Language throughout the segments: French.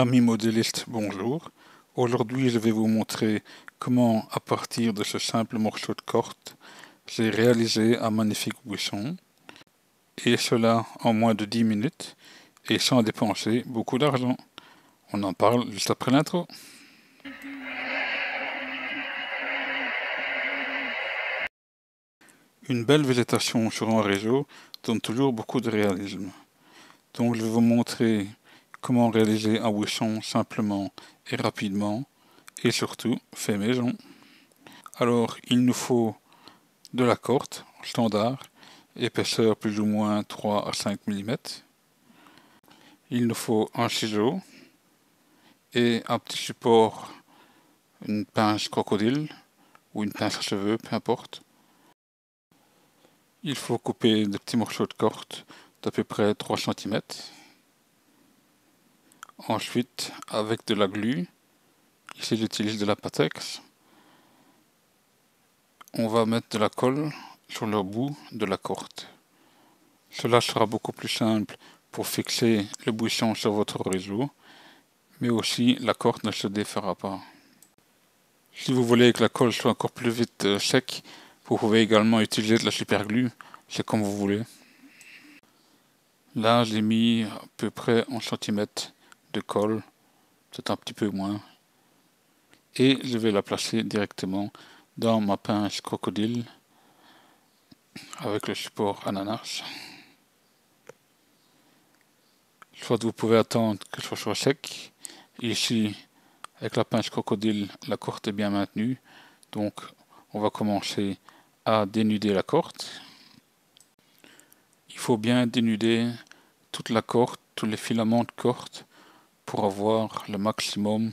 Amis modélistes, bonjour. Aujourd'hui, je vais vous montrer comment, à partir de ce simple morceau de corde, j'ai réalisé un magnifique buisson, et cela en moins de 10 minutes, et sans dépenser beaucoup d'argent. On en parle juste après l'intro. Une belle végétation sur un réseau donne toujours beaucoup de réalisme. Donc je vais vous montrer comment réaliser un buisson simplement et rapidement et surtout fait maison. Alors il nous faut de la corde standard, épaisseur plus ou moins 3 à 5 mm. Il nous faut un ciseau et un petit support, une pince crocodile ou une pince à cheveux, peu importe. Il faut couper des petits morceaux de corde d'à peu près 3 cm. Ensuite, avec de la glu, ici j'utilise de la Patex, on va mettre de la colle sur le bout de la corde. Cela sera beaucoup plus simple pour fixer le buisson sur votre réseau, mais aussi la corde ne se défera pas. Si vous voulez que la colle soit encore plus vite euh, sec, vous pouvez également utiliser de la superglue, c'est comme vous voulez. Là, j'ai mis à peu près un centimètre de colle, peut-être un petit peu moins. Et je vais la placer directement dans ma pince crocodile avec le support ananas. Soit vous pouvez attendre que ce soit sec. Ici, avec la pince crocodile, la corde est bien maintenue. Donc, on va commencer à dénuder la corde. Il faut bien dénuder toute la corde, tous les filaments de corde pour avoir le maximum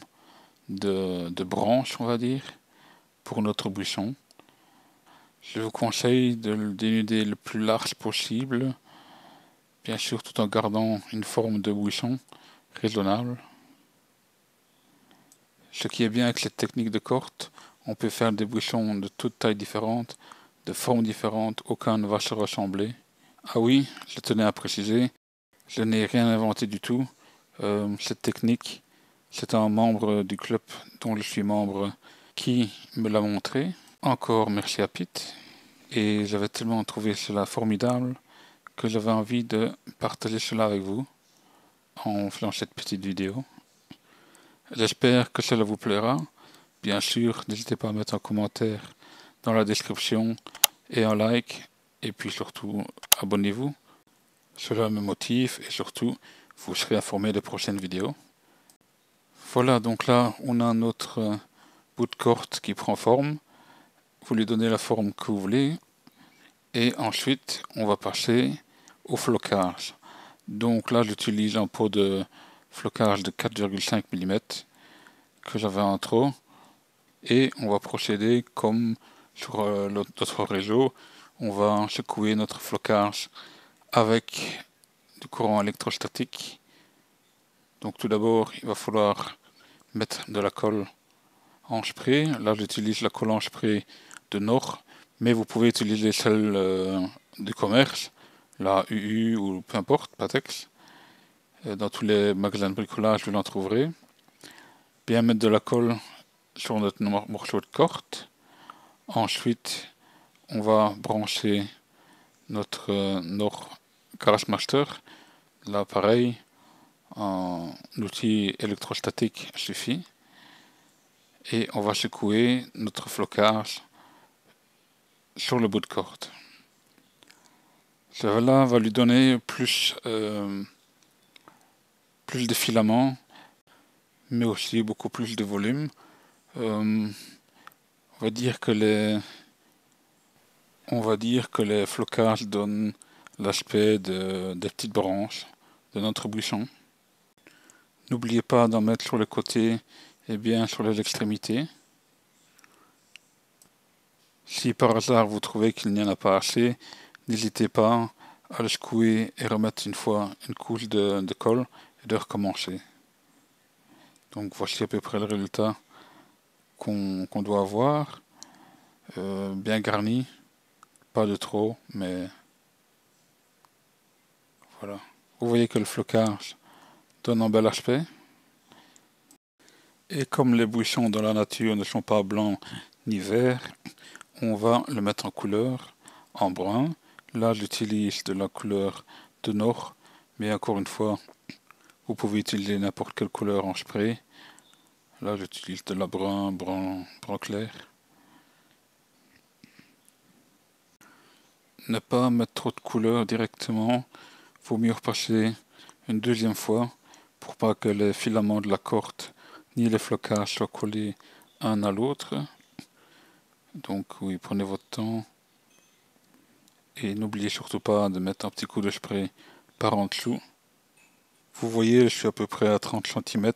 de, branches, on va dire, pour notre buisson. Je vous conseille de le dénuder le plus large possible, bien sûr tout en gardant une forme de buisson raisonnable. Ce qui est bien avec cette technique de corde, on peut faire des buissons de toutes tailles différentes, de formes différentes, aucun ne va se ressembler. Ah oui, je tenais à préciser, je n'ai rien inventé du tout. Euh, cette technique, c'est un membre du club dont je suis membre qui me l'a montré. Encore merci à Pete. Et j'avais tellement trouvé cela formidable que j'avais envie de partager cela avec vous en faisant cette petite vidéo. J'espère que cela vous plaira. Bien sûr, n'hésitez pas à mettre un commentaire dans la description et un like. Et puis surtout, abonnez-vous. Cela me motive et surtout, vous serez informé des prochaines vidéos. Voilà, donc là, on a notre euh, bout de corde qui prend forme. Vous lui donnez la forme que vous voulez. Et ensuite, on va passer au flocage. Donc là, j'utilise un pot de flocage de 4,5 mm que j'avais en trop. Et on va procéder comme sur euh, notre réseau. On va secouer notre flocage avec du courant électrostatique. Donc tout d'abord, il va falloir mettre de la colle en spray. Là, j'utilise la colle en spray de Nord, mais vous pouvez utiliser celle euh, du commerce, la UU ou peu importe, Patex. Euh, dans tous les magasins de bricolage, vous l'en trouverez. Bien mettre de la colle sur notre morceau de corde. Ensuite, on va brancher notre euh, Nord Master, là pareil, un outil électrostatique suffit. Et on va secouer notre flocage sur le bout de corde. Cela va lui donner plus, euh, plus de filaments, mais aussi beaucoup plus de volume. Euh, on va dire que les on va dire que les flocages donnent l'aspect de, des petites branches de notre buisson. N'oubliez pas d'en mettre sur le côté et bien sur les extrémités. Si par hasard vous trouvez qu'il n'y en a pas assez, n'hésitez pas à le secouer et remettre une fois une couche de, colle et de recommencer. Donc voici à peu près le résultat qu'on doit avoir. Euh, bien garni, pas de trop, mais voilà. Vous voyez que le flocage donne un bel aspect. Et comme les bouchons dans la nature ne sont pas blancs ni verts, on va le mettre en couleur, en brun. Là, j'utilise de la couleur de Nord, mais encore une fois, vous pouvez utiliser n'importe quelle couleur en spray. Là, j'utilise de la brun, brun, brun clair. Ne pas mettre trop de couleur directement. Mieux repasser une deuxième fois pour pas que les filaments de la corde ni les flocages soient collés un à l'autre. Donc oui, prenez votre temps. Et n'oubliez surtout pas de mettre un petit coup de spray par en dessous. Vous voyez, je suis à peu près à 30 cm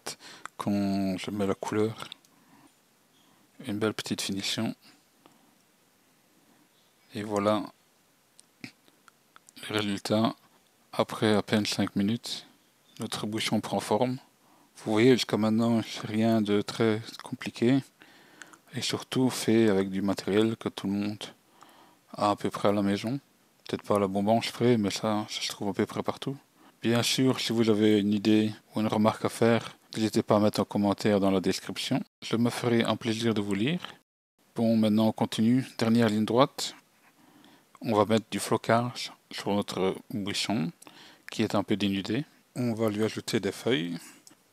quand je mets la couleur. Une belle petite finition. Et voilà le résultat après à peine 5 minutes. Notre bouchon prend forme. Vous voyez, jusqu'à maintenant, rien de très compliqué. Et surtout fait avec du matériel que tout le monde a à peu près à la maison. Peut-être pas la bombe en spray, mais ça, ça se trouve à peu près partout. Bien sûr, si vous avez une idée ou une remarque à faire, n'hésitez pas à mettre un commentaire dans la description. Je me ferai un plaisir de vous lire. Bon, maintenant on continue. Dernière ligne droite. On va mettre du flocage sur notre buisson qui est un peu dénudé. On va lui ajouter des feuilles.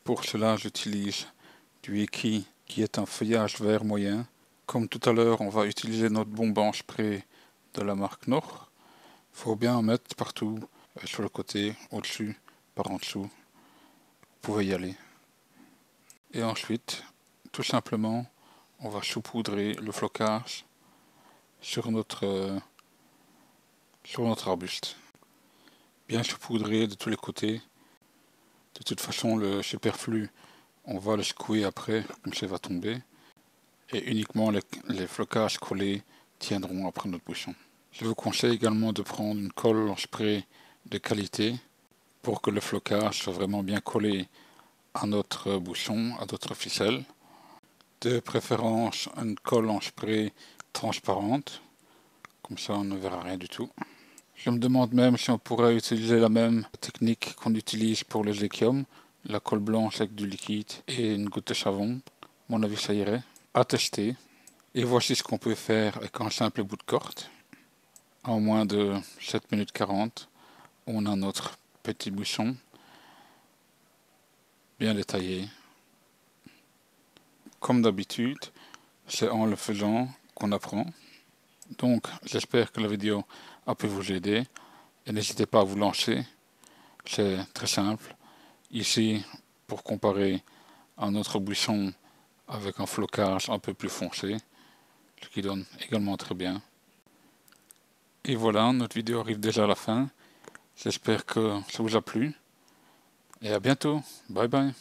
Pour cela, j'utilise du Eki qui est un feuillage vert moyen. Comme tout à l'heure, on va utiliser notre bombe spray de la marque Nord. faut bien en mettre partout, euh, sur le côté, au-dessus, par en dessous. Vous pouvez y aller. Et ensuite, tout simplement, on va saupoudrer le flocage sur notre, euh, sur notre arbuste. Bien saupoudrer de tous les côtés. De toute façon, le superflu, on va le secouer après, comme ça va tomber. Et uniquement les, les flocages collés tiendront après notre bouchon. Je vous conseille également de prendre une colle en spray de qualité pour que le flocage soit vraiment bien collé à notre bouchon, à notre ficelle. De préférence une colle en spray transparente, comme ça on ne verra rien du tout. Je me demande même si on pourrait utiliser la même technique qu'on utilise pour les équiums, la colle blanche avec du liquide et une goutte de savon. Mon avis ça irait. À tester. Et voici ce qu'on peut faire avec un simple bout de corde. En moins de 7 minutes 40, on a notre petit bouchon bien détaillé. Comme d'habitude, c'est en le faisant qu'on apprend. Donc, j'espère que la vidéo a pu vous aider. Et n'hésitez pas à vous lancer. C'est très simple. Ici, pour comparer un autre buisson avec un flocage un peu plus foncé, ce qui donne également très bien. Et voilà, notre vidéo arrive déjà à la fin. J'espère que ça vous a plu. Et à bientôt. Bye bye.